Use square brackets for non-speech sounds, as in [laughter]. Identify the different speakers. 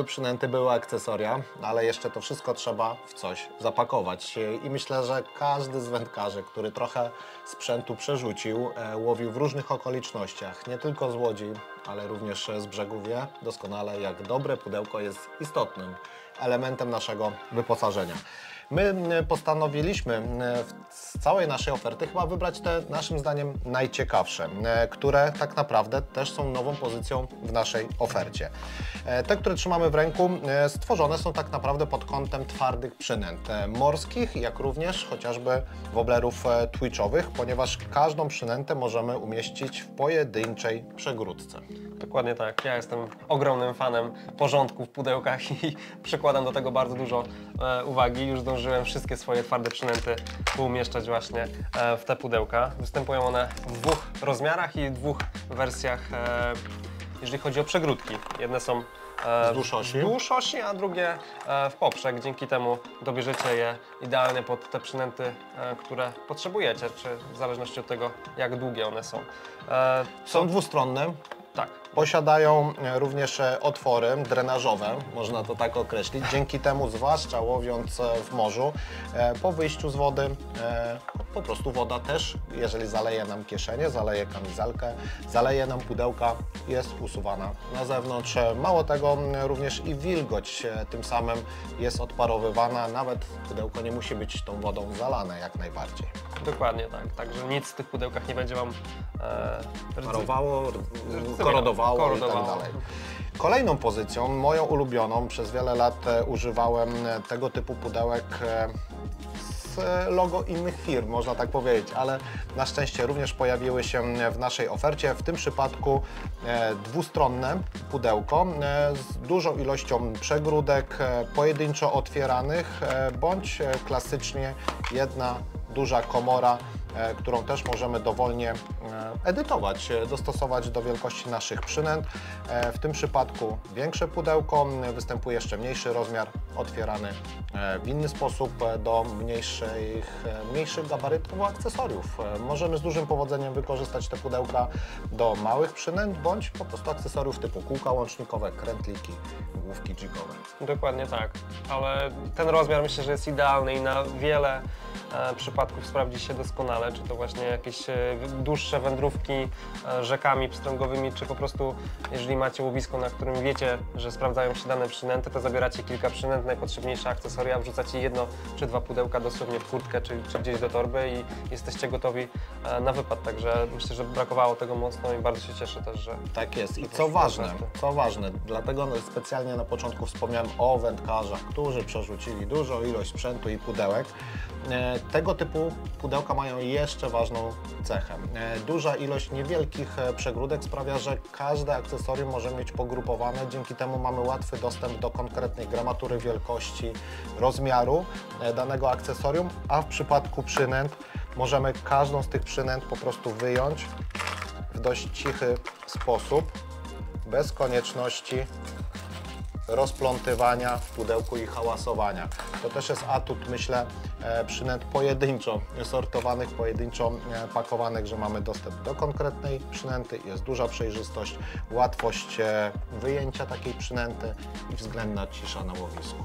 Speaker 1: Były przynęty, były akcesoria, ale jeszcze to wszystko trzeba w coś zapakować. I myślę, że każdy z wędkarzy, który trochę sprzętu przerzucił, e, łowił w różnych okolicznościach, nie tylko z łodzi, ale również z brzegu wie doskonale, jak dobre pudełko jest istotnym elementem naszego wyposażenia. My m, postanowiliśmy w- z całej naszej oferty chyba wybrać te naszym zdaniem najciekawsze, m, które tak naprawdę też są nową pozycją w naszej ofercie. E, Te, które trzymamy w ręku, e, stworzone są tak naprawdę pod kątem twardych przynęt e, morskich, jak również chociażby woblerów e, twitchowych, ponieważ każdą przynętę możemy umieścić w pojedynczej przegródce.
Speaker 2: Dokładnie tak. Ja jestem ogromnym fanem porządku w pudełkach i [laughs] przykładam do tego bardzo dużo e, uwagi. Już zdążyłem wszystkie swoje twarde przynęty umieszczać właśnie e, w te pudełka. Występują one w dwóch rozmiarach i dwóch wersjach, e, jeżeli chodzi o przegródki. Jedne są e,
Speaker 1: Wzdłuż osi.
Speaker 2: wzdłuż osi, a drugie w poprzek. Dzięki temu dobierzecie je idealnie pod te przynęty, które potrzebujecie, czy w zależności od tego, jak długie one są. E,
Speaker 1: Są dwustronne,
Speaker 2: tak,
Speaker 1: Posiadają e, również e, otwory drenażowe, można to tak określić. Dzięki temu, zwłaszcza łowiąc e, w morzu, po wyjściu z wody, po prostu woda też, jeżeli zaleje nam kieszenie, zaleje kamizelkę, zaleje nam pudełka, jest usuwana na zewnątrz. Mało tego, również i wilgoć tym samym jest odparowywana, nawet pudełko nie musi być tą wodą zalane jak najbardziej.
Speaker 2: Dokładnie tak. Także nic w tych pudełkach nie będzie Wam e,
Speaker 1: Parowało,
Speaker 2: Rdzy-
Speaker 1: korodowało. i tak dalej. Kolejną pozycją, moją ulubioną, przez wiele lat e, używałem e, tego typu pudełek e, z logo innych firm, można tak powiedzieć, ale na szczęście również pojawiły się w naszej ofercie. W tym przypadku dwustronne pudełko z dużą ilością przegródek, pojedynczo otwieranych, bądź klasycznie jedna duża komora, którą też możemy dowolnie e, edytować, e, dostosować do wielkości naszych przynęt. E, W tym przypadku większe pudełko, występuje jeszcze mniejszy rozmiar, otwierany e, w inny sposób e, do mniejszych, e, mniejszych gabarytów akcesoriów. E, Możemy z dużym powodzeniem wykorzystać te pudełka do małych przynęt, bądź po prostu akcesoriów typu kółka łącznikowe, krętliki, główki jigowe.
Speaker 2: Dokładnie tak. Ale ten rozmiar myślę, że jest idealny i na wiele e, przypadków sprawdzi się doskonale. Czy to właśnie jakieś e, dłuższe wędrówki e, rzekami pstrągowymi, czy po prostu jeżeli macie łowisko, na którym wiecie, że sprawdzają się dane przynęty, to zabieracie kilka przynęt, najpotrzebniejsze akcesoria, wrzucacie jedno czy dwa pudełka dosłownie w kurtkę czy, czy gdzieś do torby i jesteście gotowi e, na wypad. Także myślę, że brakowało tego mocno i bardzo się cieszę też, że
Speaker 1: Tak jest. I co ważne, co ważne, dlatego specjalnie na początku wspomniałem o wędkarzach, którzy przerzucili dużą ilość sprzętu i pudełek. Tego typu pudełka mają jeszcze ważną cechę. E, Duża ilość niewielkich e, przegródek sprawia, że każde akcesorium może mieć pogrupowane. Dzięki temu mamy łatwy dostęp do konkretnej gramatury wielkości, rozmiaru e, danego akcesorium, a w przypadku przynęt możemy każdą z tych przynęt po prostu wyjąć w dość cichy sposób, bez konieczności rozplątywania w pudełku i hałasowania. To też jest atut, myślę, e, przynęt pojedynczo sortowanych, pojedynczo e, pakowanych, że mamy dostęp do konkretnej przynęty, jest duża przejrzystość, łatwość e, wyjęcia takiej przynęty i względna cisza na łowisku.